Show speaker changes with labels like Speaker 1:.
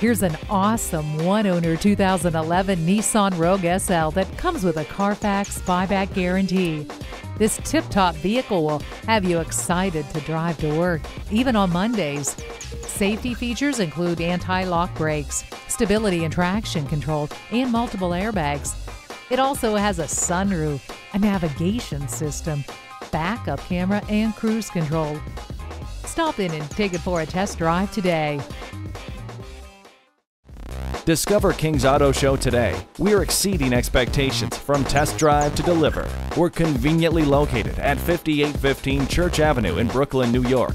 Speaker 1: Here's an awesome one owner 2011 Nissan Rogue SL that comes with a Carfax buyback guarantee. This tip top vehicle will have you excited to drive to work, even on Mondays. Safety features include anti lock brakes, stability and traction control, and multiple airbags. It also has a sunroof, a navigation system, backup camera, and cruise control. Stop in and take it for a test drive today.
Speaker 2: Discover King's Auto Show today. We're exceeding expectations from test drive to deliver. We're conveniently located at 5815 Church Avenue in Brooklyn, New York.